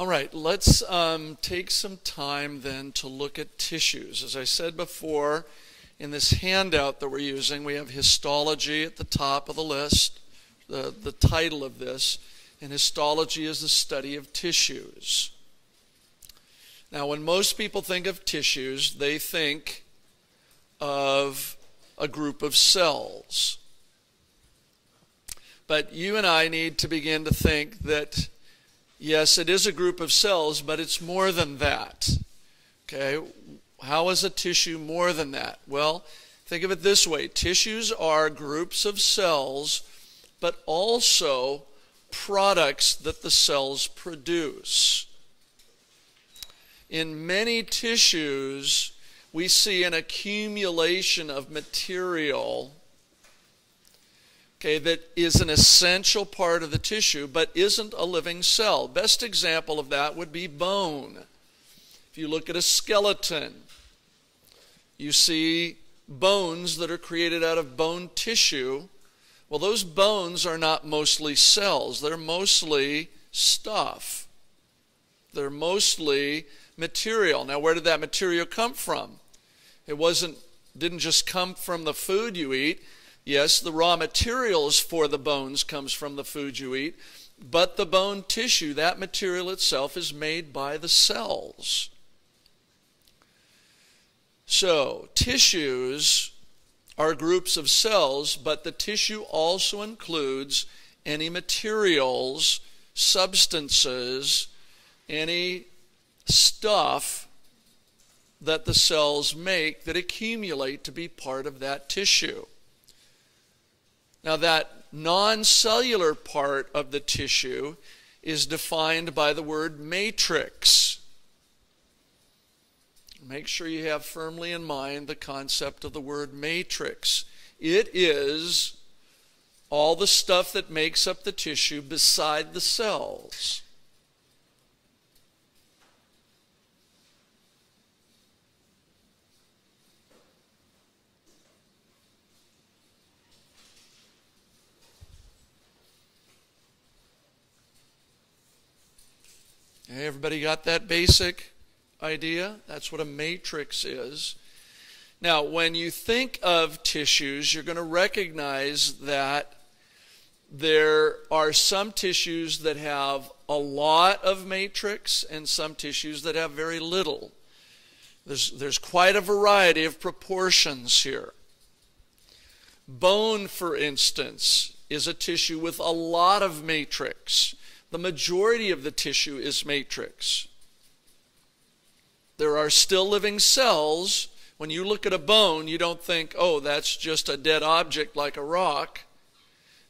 All right, let's um, take some time then to look at tissues. As I said before, in this handout that we're using, we have histology at the top of the list, the, the title of this, and histology is the study of tissues. Now, when most people think of tissues, they think of a group of cells. But you and I need to begin to think that, yes, it is a group of cells, but it's more than that. Okay? How is a tissue more than that? Well, think of it this way tissues are groups of cells, but also products that the cells produce. In many tissues, we see an accumulation of material okay, that is an essential part of the tissue but isn't a living cell. Best example of that would be bone. If you look at a skeleton, you see bones that are created out of bone tissue. Well, those bones are not mostly cells, they're mostly stuff. They're mostly material. Now, where did that material come from? It wasn't didn't just come from the food you eat. Yes, the raw materials for the bones comes from the food you eat, but the bone tissue, that material itself is made by the cells. So, tissues are groups of cells, but the tissue also includes any materials, substances, any stuff that the cells make that accumulate to be part of that tissue. Now, that non cellular part of the tissue is defined by the word matrix. Make sure you have firmly in mind the concept of the word matrix. It is all the stuff that makes up the tissue beside the cells. Hey, everybody got that basic idea? That's what a matrix is. Now, when you think of tissues, you're going to recognize that there are some tissues that have a lot of matrix and some tissues that have very little. There's, there's quite a variety of proportions here. Bone, for instance, is a tissue with a lot of matrix the majority of the tissue is matrix. There are still living cells. When you look at a bone, you don't think, oh, that's just a dead object like a rock.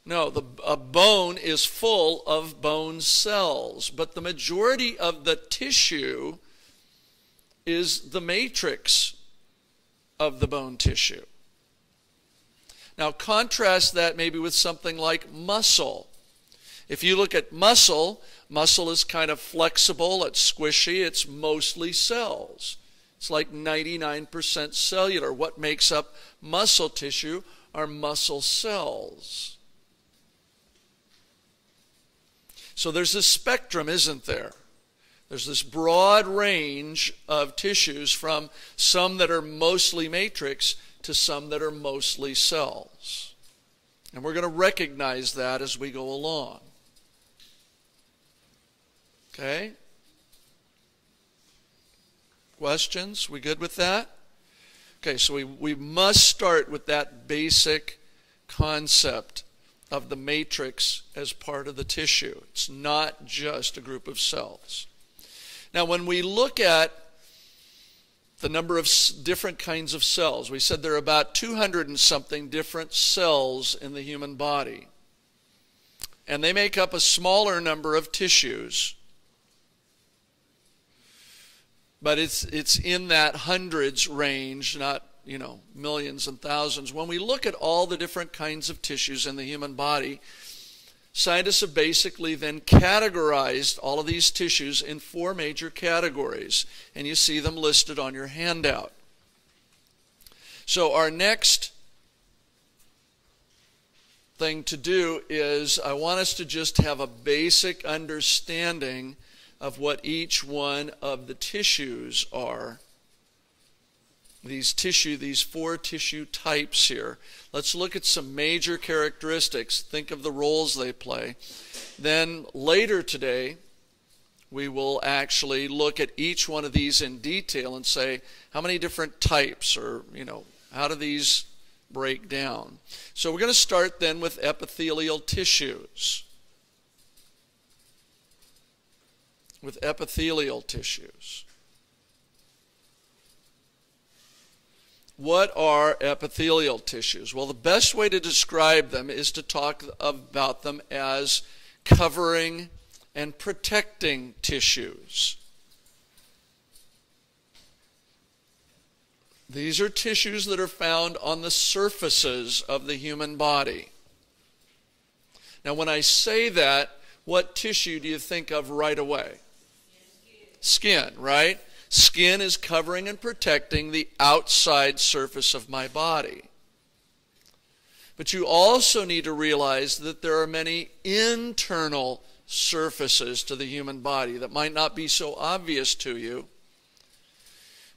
No, the, a bone is full of bone cells, but the majority of the tissue is the matrix of the bone tissue. Now, contrast that maybe with something like muscle. If you look at muscle, muscle is kind of flexible, it's squishy, it's mostly cells. It's like 99% cellular. What makes up muscle tissue are muscle cells. So there's this spectrum, isn't there? There's this broad range of tissues from some that are mostly matrix to some that are mostly cells. And we're going to recognize that as we go along. Okay? Questions? We good with that? Okay, so we, we must start with that basic concept of the matrix as part of the tissue. It's not just a group of cells. Now, when we look at the number of different kinds of cells, we said there are about 200 and something different cells in the human body. And they make up a smaller number of tissues but it's it's in that hundreds range, not you know millions and thousands. When we look at all the different kinds of tissues in the human body, scientists have basically then categorized all of these tissues in four major categories, and you see them listed on your handout. So our next thing to do is I want us to just have a basic understanding of what each one of the tissues are. These tissue, these four tissue types here. Let's look at some major characteristics. Think of the roles they play. Then later today, we will actually look at each one of these in detail and say how many different types or, you know, how do these break down? So we're going to start then with epithelial tissues. With epithelial tissues. What are epithelial tissues? Well, the best way to describe them is to talk about them as covering and protecting tissues. These are tissues that are found on the surfaces of the human body. Now, when I say that, what tissue do you think of right away? Skin, right? Skin is covering and protecting the outside surface of my body. But you also need to realize that there are many internal surfaces to the human body that might not be so obvious to you.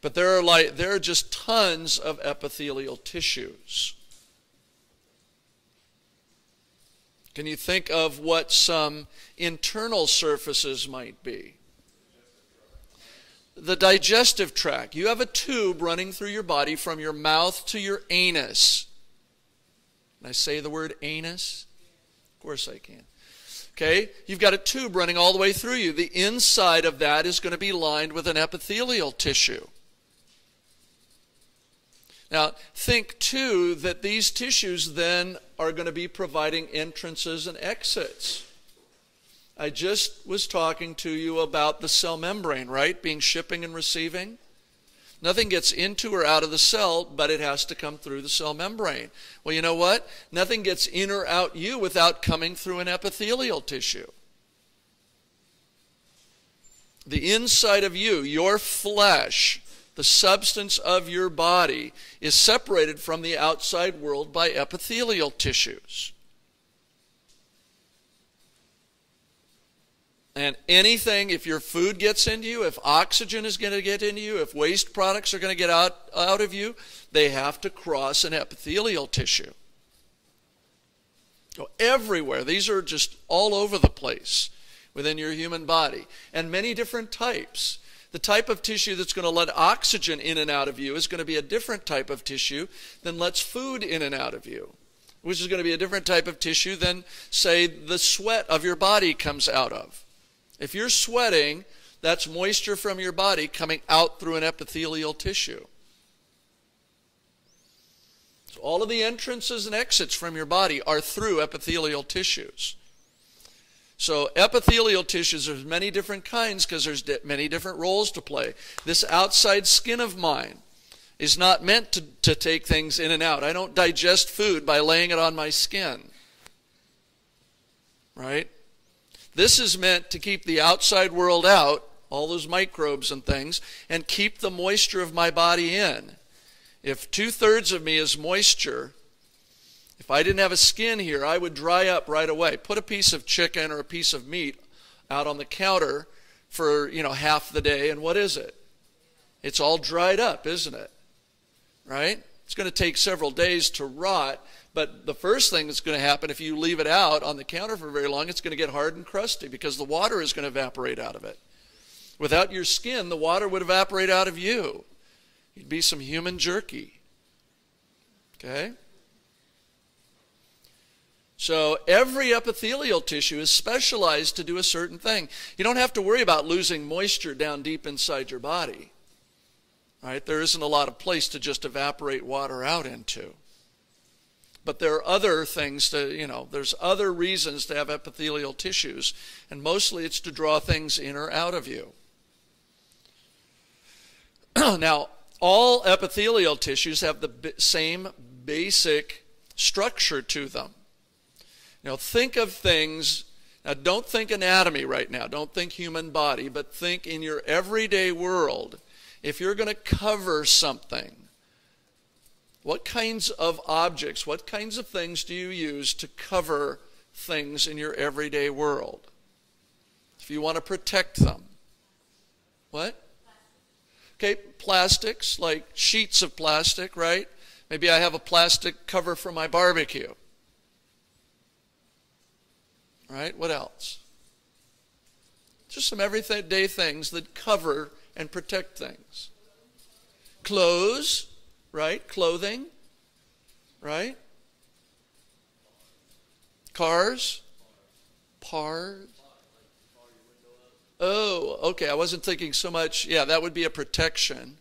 But there are like there are just tons of epithelial tissues. Can you think of what some internal surfaces might be? The digestive tract. You have a tube running through your body from your mouth to your anus. Can I say the word anus? Of course I can. Okay? You've got a tube running all the way through you. The inside of that is going to be lined with an epithelial tissue. Now, think too that these tissues then are going to be providing entrances and exits. I just was talking to you about the cell membrane, right? Being shipping and receiving. Nothing gets into or out of the cell, but it has to come through the cell membrane. Well, you know what? Nothing gets in or out you without coming through an epithelial tissue. The inside of you, your flesh, the substance of your body, is separated from the outside world by epithelial tissues. And anything, if your food gets into you, if oxygen is going to get into you, if waste products are going to get out, out of you, they have to cross an epithelial tissue. So everywhere. These are just all over the place within your human body. And many different types. The type of tissue that's going to let oxygen in and out of you is going to be a different type of tissue than lets food in and out of you, which is going to be a different type of tissue than, say, the sweat of your body comes out of. If you're sweating, that's moisture from your body coming out through an epithelial tissue. So all of the entrances and exits from your body are through epithelial tissues. So epithelial tissues, there's many different kinds because there's many different roles to play. This outside skin of mine is not meant to, to take things in and out. I don't digest food by laying it on my skin. Right? This is meant to keep the outside world out, all those microbes and things, and keep the moisture of my body in. If two thirds of me is moisture, if I didn't have a skin here, I would dry up right away. Put a piece of chicken or a piece of meat out on the counter for, you know, half the day, and what is it? It's all dried up, isn't it? Right? It's going to take several days to rot, but the first thing that's going to happen if you leave it out on the counter for very long, it's going to get hard and crusty because the water is going to evaporate out of it. Without your skin, the water would evaporate out of you. You'd be some human jerky. Okay? So every epithelial tissue is specialized to do a certain thing. You don't have to worry about losing moisture down deep inside your body. Right? There isn't a lot of place to just evaporate water out into. But there are other things to, you know, there's other reasons to have epithelial tissues, and mostly it's to draw things in or out of you. now, all epithelial tissues have the same basic structure to them. Now, think of things, now don't think anatomy right now, don't think human body, but think in your everyday world. If you're going to cover something, what kinds of objects, what kinds of things do you use to cover things in your everyday world? If you want to protect them, What? Okay, plastics, like sheets of plastic, right? Maybe I have a plastic cover for my barbecue. Right? What else? Just some everyday things that cover and protect things. Clothes, right? Clothing, right? Cars, Pars. Oh, okay. I wasn't thinking so much. Yeah, that would be a protection.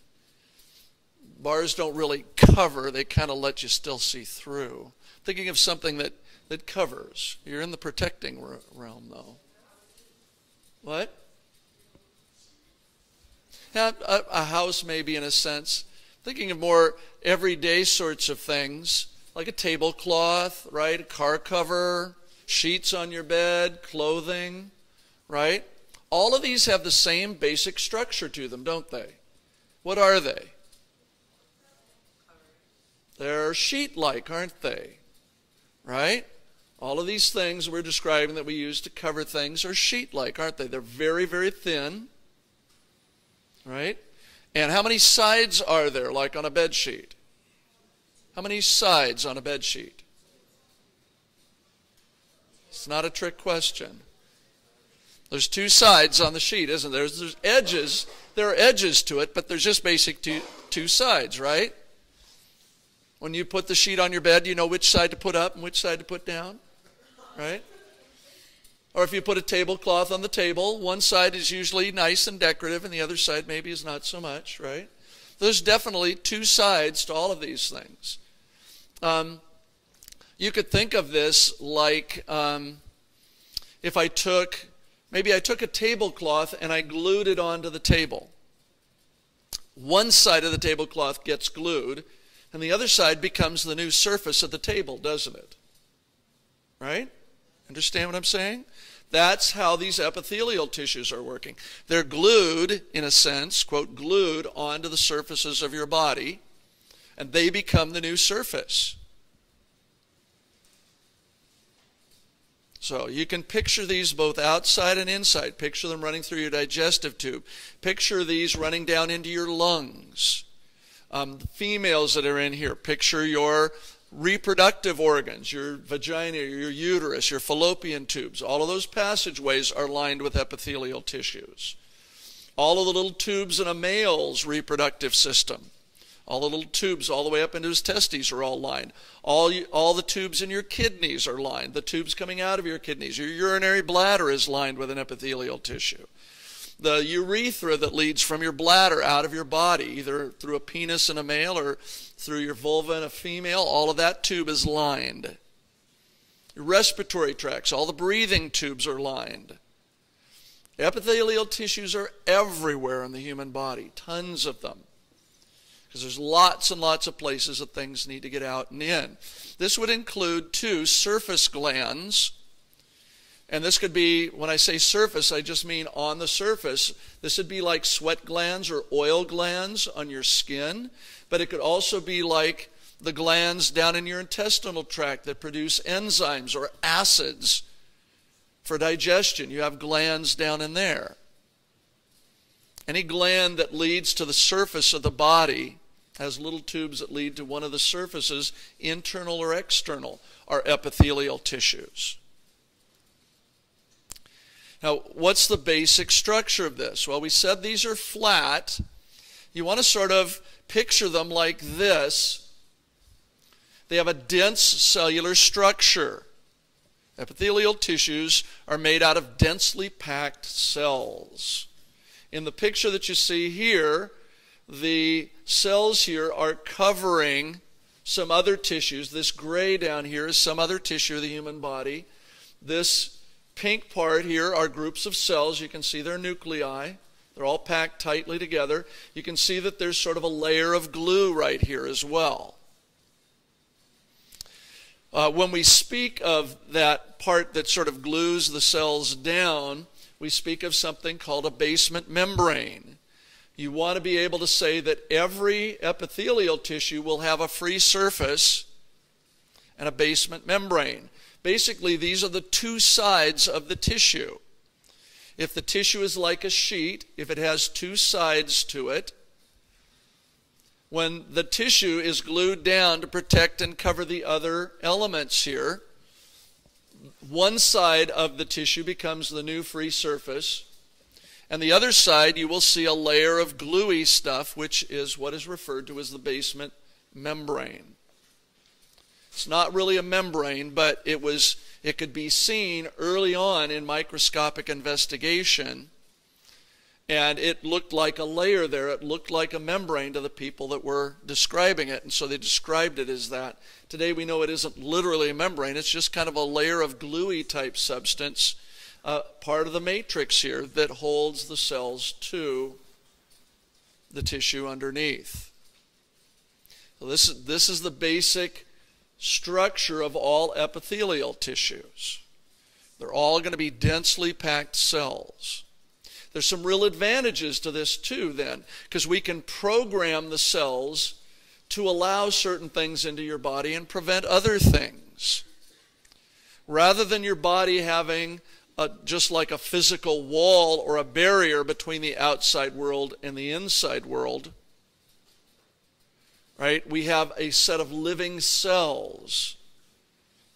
Bars don't really cover, they kind of let you still see through. Thinking of something that, that covers. You're in the protecting realm, though. What? Yeah, a, a house, maybe, in a sense. Thinking of more everyday sorts of things, like a tablecloth, right? A car cover, sheets on your bed, clothing, right? All of these have the same basic structure to them, don't they? What are they? They're sheet like, aren't they? Right? All of these things we're describing that we use to cover things are sheet like, aren't they? They're very, very thin. Right? And how many sides are there, like on a bed sheet? How many sides on a bed sheet? It's not a trick question. There's two sides on the sheet, isn't there? There's, there's edges. There are edges to it, but there's just basic two, two sides, right? When you put the sheet on your bed, you know which side to put up and which side to put down, right? Or if you put a tablecloth on the table, one side is usually nice and decorative, and the other side maybe is not so much, right? There's definitely two sides to all of these things. Um, you could think of this like um, if I took, maybe I took a tablecloth and I glued it onto the table. One side of the tablecloth gets glued, and the other side becomes the new surface of the table, doesn't it? Right? Understand what I'm saying? That's how these epithelial tissues are working. They're glued, in a sense, quote, glued onto the surfaces of your body, and they become the new surface. So you can picture these both outside and inside. Picture them running through your digestive tube. Picture these running down into your lungs. Um, females that are in here, picture your reproductive organs, your vagina, your uterus, your fallopian tubes. All of those passageways are lined with epithelial tissues. All of the little tubes in a male's reproductive system all the little tubes all the way up into his testes are all lined. All, all the tubes in your kidneys are lined. The tubes coming out of your kidneys. Your urinary bladder is lined with an epithelial tissue. The urethra that leads from your bladder out of your body, either through a penis in a male or through your vulva in a female, all of that tube is lined. Your respiratory tracts, all the breathing tubes are lined. Epithelial tissues are everywhere in the human body, tons of them because there's lots and lots of places that things need to get out and in. This would include two surface glands. And this could be, when I say surface, I just mean on the surface. This would be like sweat glands or oil glands on your skin, but it could also be like the glands down in your intestinal tract that produce enzymes or acids for digestion. You have glands down in there. Any gland that leads to the surface of the body has little tubes that lead to one of the surfaces, internal or external, are epithelial tissues. Now, what's the basic structure of this? Well, we said these are flat. You want to sort of picture them like this. They have a dense cellular structure. Epithelial tissues are made out of densely packed cells. In the picture that you see here, the cells here are covering some other tissues. This gray down here is some other tissue of the human body. This pink part here are groups of cells. You can see their nuclei. They're all packed tightly together. You can see that there's sort of a layer of glue right here as well. Uh, when we speak of that part that sort of glues the cells down, we speak of something called a basement membrane. You want to be able to say that every epithelial tissue will have a free surface and a basement membrane. Basically, these are the two sides of the tissue. If the tissue is like a sheet, if it has two sides to it, when the tissue is glued down to protect and cover the other elements here, one side of the tissue becomes the new free surface, and the other side you will see a layer of gluey stuff, which is what is referred to as the basement membrane. It's not really a membrane, but it was it could be seen early on in microscopic investigation and it looked like a layer there. It looked like a membrane to the people that were describing it. And so they described it as that. Today we know it isn't literally a membrane, it's just kind of a layer of gluey type substance, uh, part of the matrix here that holds the cells to the tissue underneath. So this, this is the basic structure of all epithelial tissues. They're all going to be densely packed cells. There's some real advantages to this too, then, because we can program the cells to allow certain things into your body and prevent other things. Rather than your body having a, just like a physical wall or a barrier between the outside world and the inside world, right? We have a set of living cells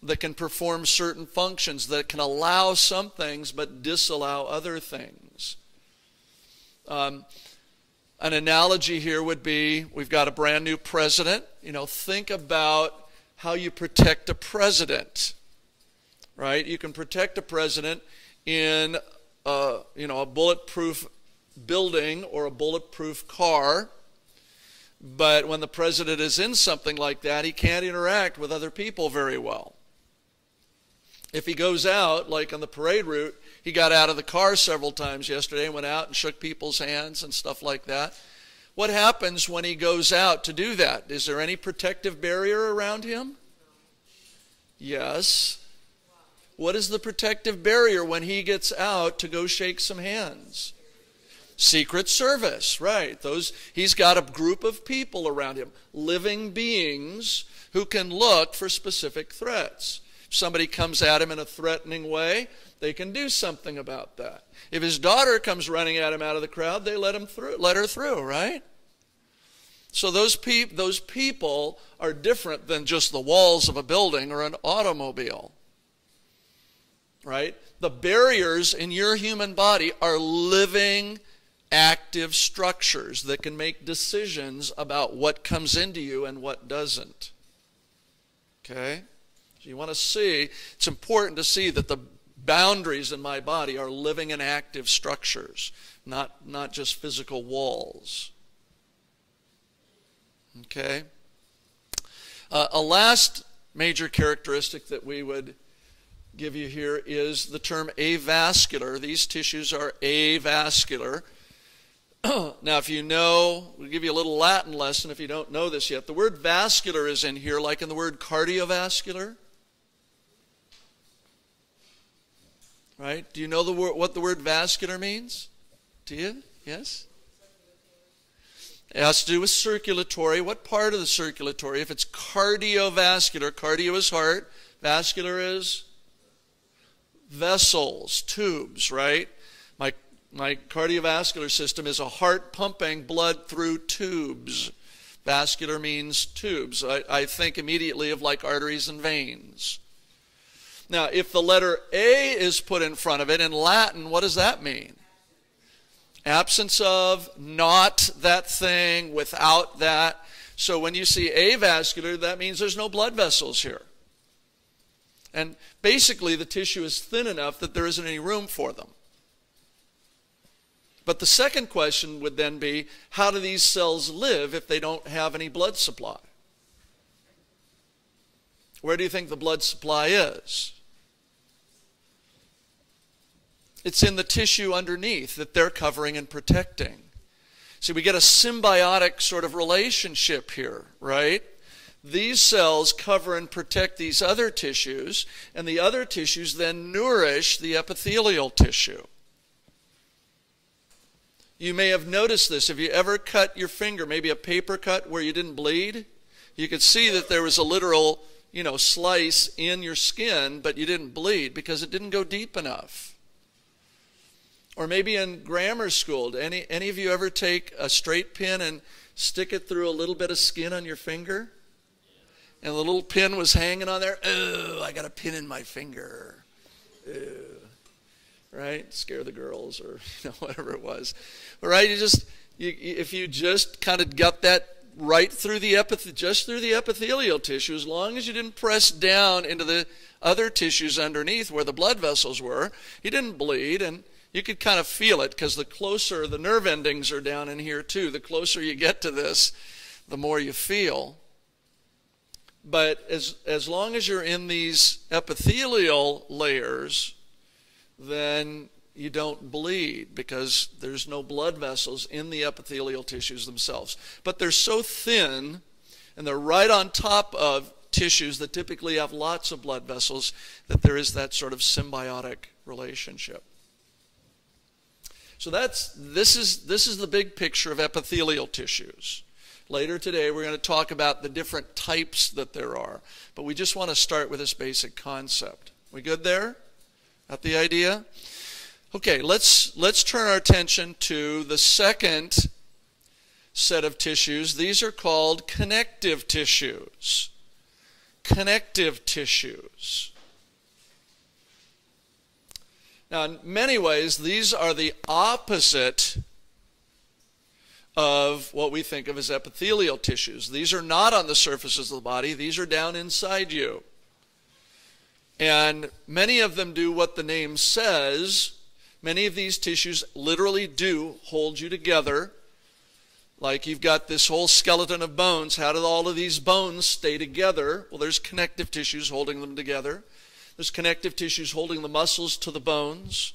that can perform certain functions, that can allow some things but disallow other things. Um, an analogy here would be we've got a brand new president. You know, think about how you protect a president, right? You can protect a president in a, you know, a bulletproof building or a bulletproof car. But when the president is in something like that, he can't interact with other people very well. If he goes out, like on the parade route, he got out of the car several times yesterday and went out and shook people's hands and stuff like that. What happens when he goes out to do that? Is there any protective barrier around him? Yes. What is the protective barrier when he gets out to go shake some hands? Secret Service, right. Those he's got a group of people around him, living beings who can look for specific threats. If somebody comes at him in a threatening way, they can do something about that. If his daughter comes running at him out of the crowd, they let him through, let her through, right? So those, peop- those people are different than just the walls of a building or an automobile. Right? The barriers in your human body are living, active structures that can make decisions about what comes into you and what doesn't. Okay? So you want to see, it's important to see that the boundaries in my body are living and active structures, not, not just physical walls. Okay? Uh, a last major characteristic that we would give you here is the term avascular. These tissues are avascular. now, if you know, we'll give you a little Latin lesson if you don't know this yet. The word vascular is in here, like in the word cardiovascular. Right? Do you know the word, what the word vascular means? Do you? Yes? It has to do with circulatory. What part of the circulatory? If it's cardiovascular, cardio is heart, vascular is vessels, tubes, right? My, cardiovascular system is a heart pumping blood through tubes. Vascular means tubes. I, I think immediately of like arteries and veins. Now, if the letter A is put in front of it in Latin, what does that mean? Absence of, not that thing, without that. So when you see avascular, that means there's no blood vessels here. And basically, the tissue is thin enough that there isn't any room for them. But the second question would then be how do these cells live if they don't have any blood supply? Where do you think the blood supply is? It's in the tissue underneath that they're covering and protecting. See, we get a symbiotic sort of relationship here, right? These cells cover and protect these other tissues, and the other tissues then nourish the epithelial tissue. You may have noticed this. If you ever cut your finger, maybe a paper cut where you didn't bleed? You could see that there was a literal, you know, slice in your skin, but you didn't bleed because it didn't go deep enough. Or maybe in grammar school, any, any of you ever take a straight pin and stick it through a little bit of skin on your finger? And the little pin was hanging on there. Oh, I got a pin in my finger. Right? Scare the girls or you know, whatever it was. Right? You just, you, if you just kind of got that right through the epith- just through the epithelial tissue, as long as you didn't press down into the other tissues underneath where the blood vessels were, you didn't bleed and you could kind of feel it because the closer the nerve endings are down in here too, the closer you get to this, the more you feel. But as, as long as you're in these epithelial layers, then you don't bleed because there's no blood vessels in the epithelial tissues themselves. But they're so thin and they're right on top of tissues that typically have lots of blood vessels that there is that sort of symbiotic relationship. So that's this is this is the big picture of epithelial tissues. Later today we're going to talk about the different types that there are, but we just want to start with this basic concept. We good there? Got the idea? Okay, let's let's turn our attention to the second set of tissues. These are called connective tissues. Connective tissues. Now, in many ways, these are the opposite of what we think of as epithelial tissues. These are not on the surfaces of the body, these are down inside you. And many of them do what the name says. Many of these tissues literally do hold you together. Like you've got this whole skeleton of bones. How do all of these bones stay together? Well, there's connective tissues holding them together. There's connective tissues holding the muscles to the bones.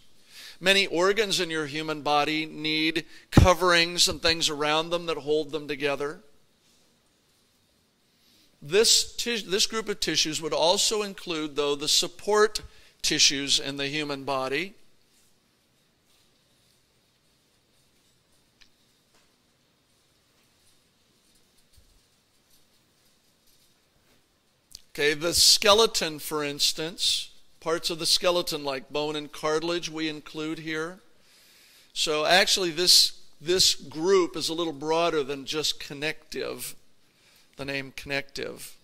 Many organs in your human body need coverings and things around them that hold them together. This, this group of tissues would also include, though, the support tissues in the human body. Okay, the skeleton, for instance, parts of the skeleton like bone and cartilage we include here. So actually this this group is a little broader than just connective, the name connective.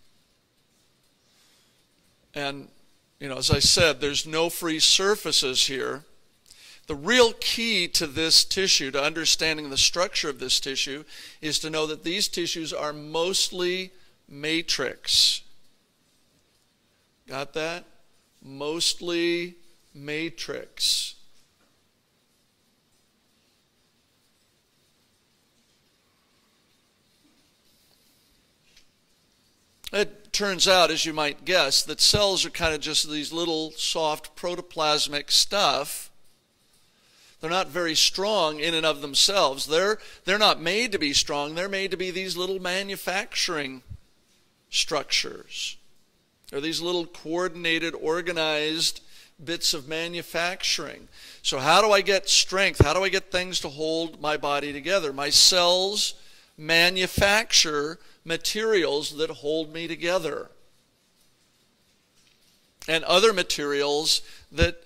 And you know, as I said, there's no free surfaces here. The real key to this tissue, to understanding the structure of this tissue, is to know that these tissues are mostly matrix. Got that? Mostly matrix. It turns out, as you might guess, that cells are kind of just these little soft protoplasmic stuff. They're not very strong in and of themselves. They're, they're not made to be strong. They're made to be these little manufacturing structures. They're these little coordinated, organized bits of manufacturing. So, how do I get strength? How do I get things to hold my body together? My cells manufacture materials that hold me together, and other materials that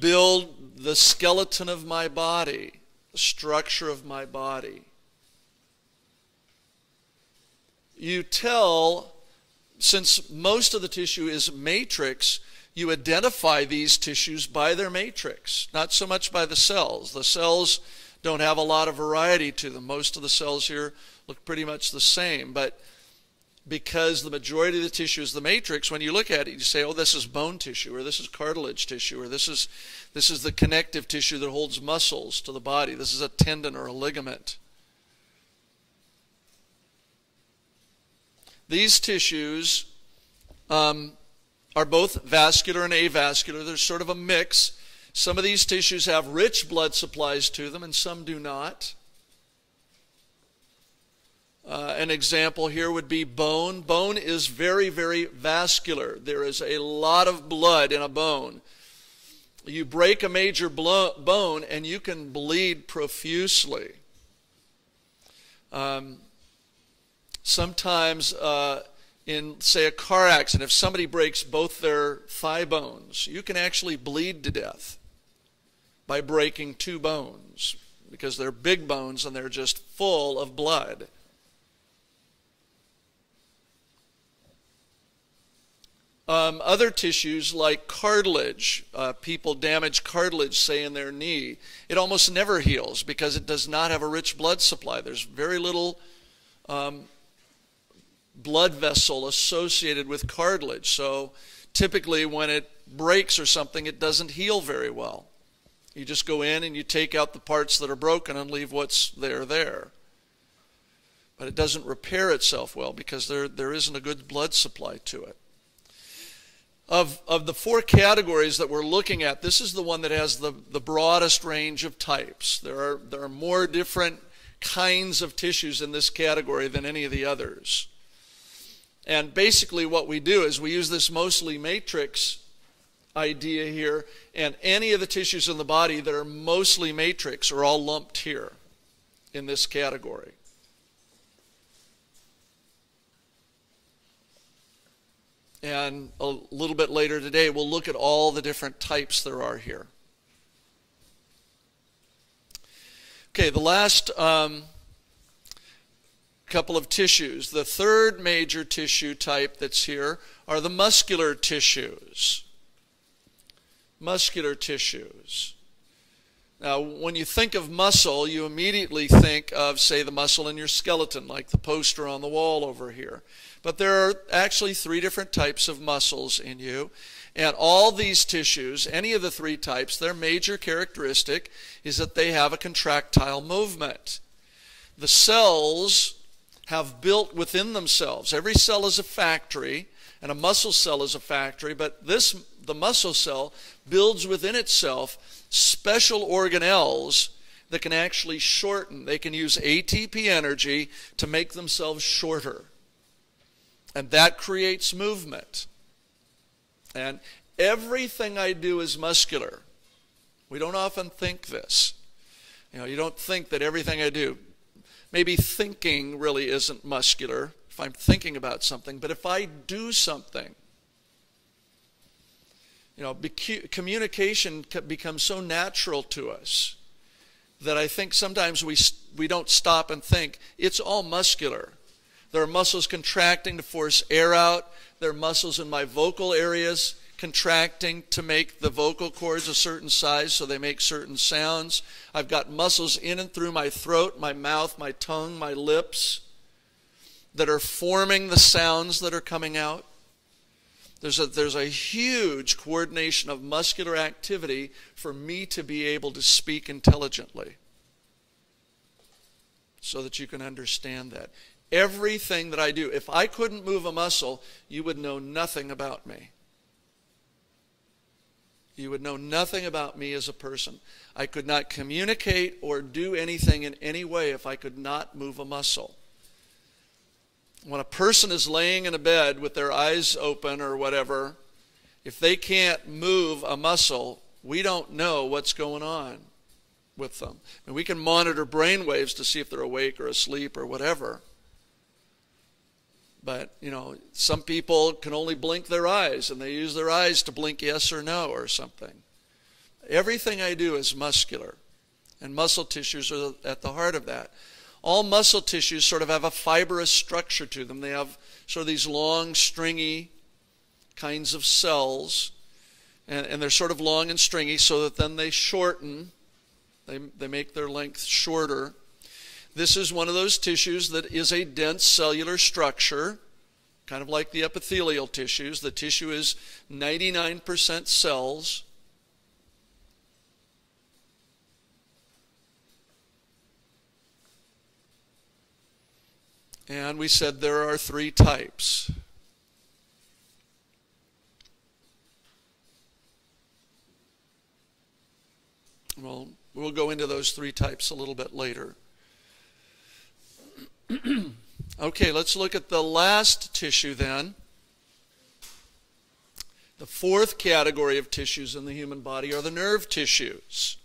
build the skeleton of my body, the structure of my body. You tell since most of the tissue is matrix, you identify these tissues by their matrix, not so much by the cells. The cells don't have a lot of variety to them. Most of the cells here look pretty much the same, but because the majority of the tissue is the matrix, when you look at it, you say, "Oh, this is bone tissue, or this is cartilage tissue, or this is this is the connective tissue that holds muscles to the body. This is a tendon or a ligament." These tissues um, are both vascular and avascular. There's sort of a mix. Some of these tissues have rich blood supplies to them, and some do not. Uh, an example here would be bone. Bone is very, very vascular. There is a lot of blood in a bone. You break a major bone and you can bleed profusely. Um, Sometimes, uh, in, say, a car accident, if somebody breaks both their thigh bones, you can actually bleed to death. by breaking two bones because they're big bones and they're just full of blood. Um, other tissues like cartilage, uh, people damage cartilage, say in their knee. It almost never heals because it does not have a rich blood supply. There's very little um, blood vessel associated with cartilage. So typically, when it breaks or something, it doesn't heal very well. You just go in and you take out the parts that are broken and leave what's there there. But it doesn't repair itself well because there, there isn't a good blood supply to it. Of, of the four categories that we're looking at, this is the one that has the, the broadest range of types. There are, there are more different kinds of tissues in this category than any of the others. And basically, what we do is we use this mostly matrix idea here, and any of the tissues in the body that are mostly matrix are all lumped here in this category. And a little bit later today, we'll look at all the different types there are here. Okay, the last um, couple of tissues. The third major tissue type that's here are the muscular tissues. Muscular tissues. Now, when you think of muscle, you immediately think of, say, the muscle in your skeleton, like the poster on the wall over here. But there are actually three different types of muscles in you. And all these tissues, any of the three types, their major characteristic is that they have a contractile movement. The cells have built within themselves. Every cell is a factory, and a muscle cell is a factory, but this the muscle cell builds within itself special organelles that can actually shorten. They can use ATP energy to make themselves shorter. And that creates movement. And everything I do is muscular. We don't often think this. You know, you don't think that everything I do, maybe thinking really isn't muscular if I'm thinking about something, but if I do something, you know, communication becomes so natural to us that I think sometimes we, we don't stop and think. It's all muscular. There are muscles contracting to force air out. There are muscles in my vocal areas contracting to make the vocal cords a certain size so they make certain sounds. I've got muscles in and through my throat, my mouth, my tongue, my lips that are forming the sounds that are coming out. There's a, there's a huge coordination of muscular activity for me to be able to speak intelligently so that you can understand that everything that I do. If I couldn't move a muscle, you would know nothing about me. You would know nothing about me as a person. I could not communicate or do anything in any way if I could not move a muscle. When a person is laying in a bed with their eyes open or whatever, if they can't move a muscle, we don't know what's going on with them. And we can monitor brain waves to see if they're awake or asleep or whatever. But, you know, some people can only blink their eyes and they use their eyes to blink yes or no or something. Everything I do is muscular, and muscle tissues are at the heart of that. All muscle tissues sort of have a fibrous structure to them. They have sort of these long, stringy kinds of cells, and, and they're sort of long and stringy so that then they shorten, they, they make their length shorter this is one of those tissues that is a dense cellular structure, kind of like the epithelial tissues. The tissue is 99% cells. And we said there are three types. Well, we'll go into those three types a little bit later. okay, let's look at the last tissue then. The fourth category of tissues in the human body are the nerve tissues.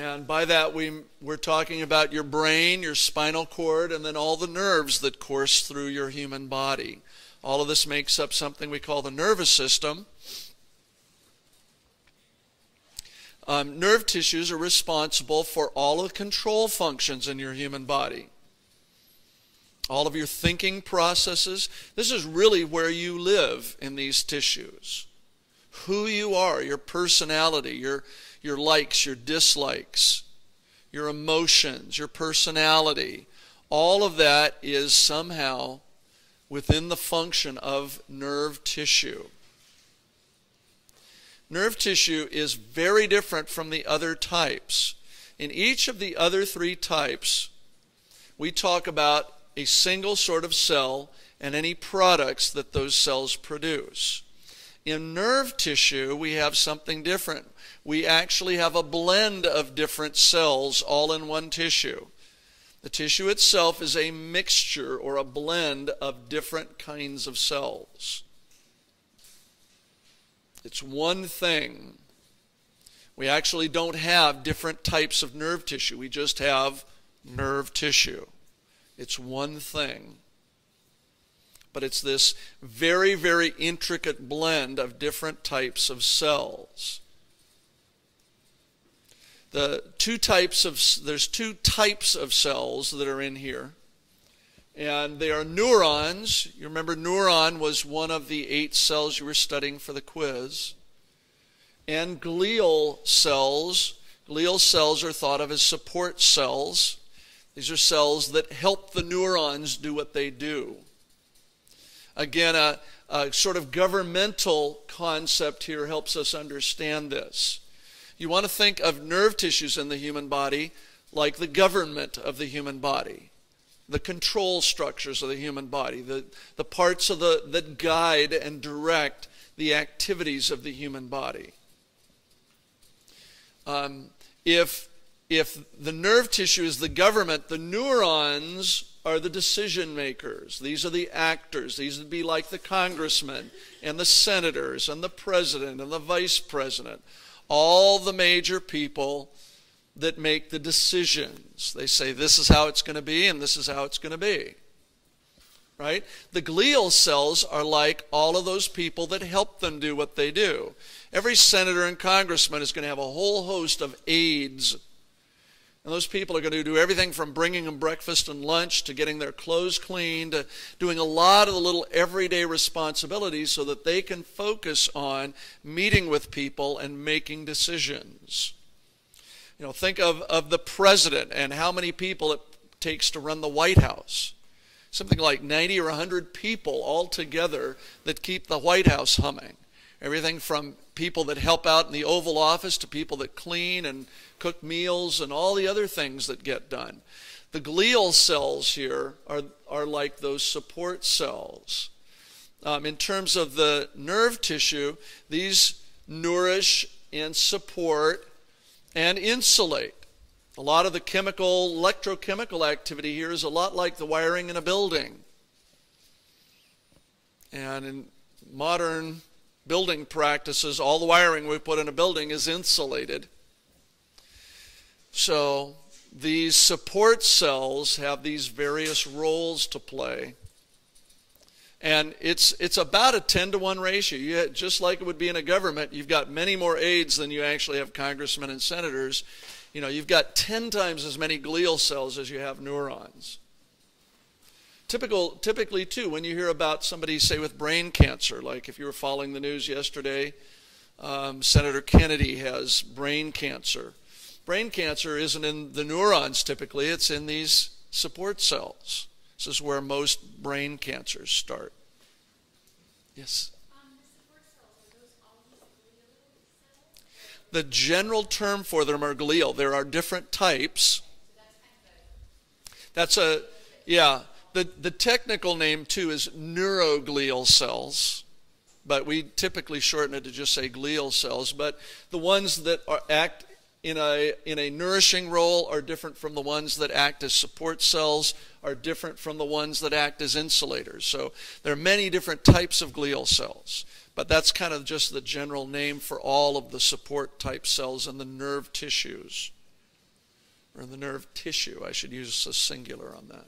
And by that, we, we're talking about your brain, your spinal cord, and then all the nerves that course through your human body. All of this makes up something we call the nervous system. Um, nerve tissues are responsible for all of the control functions in your human body. All of your thinking processes. This is really where you live in these tissues. Who you are, your personality, your, your likes, your dislikes, your emotions, your personality. All of that is somehow within the function of nerve tissue. Nerve tissue is very different from the other types. In each of the other three types, we talk about a single sort of cell and any products that those cells produce. In nerve tissue, we have something different. We actually have a blend of different cells all in one tissue. The tissue itself is a mixture or a blend of different kinds of cells. It's one thing. We actually don't have different types of nerve tissue. We just have nerve tissue. It's one thing. But it's this very, very intricate blend of different types of cells. The two types of there's two types of cells that are in here and they are neurons. You remember neuron was one of the eight cells you were studying for the quiz. And glial cells glial cells are thought of as support cells. These are cells that help the neurons do what they do again a, a sort of governmental concept here helps us understand this you want to think of nerve tissues in the human body like the government of the human body, the control structures of the human body, the, the parts of the, that guide and direct the activities of the human body. Um, if, if the nerve tissue is the government, the neurons are the decision makers. These are the actors. These would be like the congressmen and the senators and the president and the vice president all the major people that make the decisions. They say this is how it's going to be and this is how it's going to be. Right? The glial cells are like all of those people that help them do what they do. Every senator and congressman is going to have a whole host of aides and those people are going to do everything from bringing them breakfast and lunch to getting their clothes cleaned, to doing a lot of the little everyday responsibilities so that they can focus on meeting with people and making decisions. You know, think of, of the president and how many people it takes to run the White House. Something like 90 or 100 people all together that keep the White House humming. Everything from people that help out in the Oval Office to people that clean and cook meals, and all the other things that get done. The glial cells here are, are like those support cells. Um, in terms of the nerve tissue, these nourish and support and insulate. A lot of the chemical, electrochemical activity here is a lot like the wiring in a building. And in modern building practices, all the wiring we put in a building is insulated. So these support cells have these various roles to play. And it's, it's about a 10 to 1 ratio. You, just like it would be in a government, you've got many more aides than you actually have congressmen and senators. You know, you've got 10 times as many glial cells as you have neurons. Typical, typically, too, when you hear about somebody, say, with brain cancer, like if you were following the news yesterday, um, Senator Kennedy has brain cancer brain cancer isn't in the neurons typically, it's in these support cells. This is where most brain cancers start. Yes? the general term for them are glial. There are different types. That's a, yeah. The, the technical name, too, is neuroglial cells, but we typically shorten it to just say glial cells. But the ones that are, act in a, in a nourishing role are different from the ones that act as support cells, are different from the ones that act as insulators. So there are many different types of glial cells, but that's kind of just the general name for all of the support type cells in the nerve tissues, or the nerve tissue. I should use a singular on that.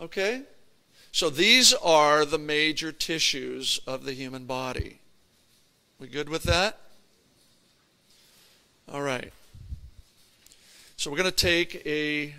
Okay? So these are the major tissues of the human body. We good with that? All right. So we're going to take a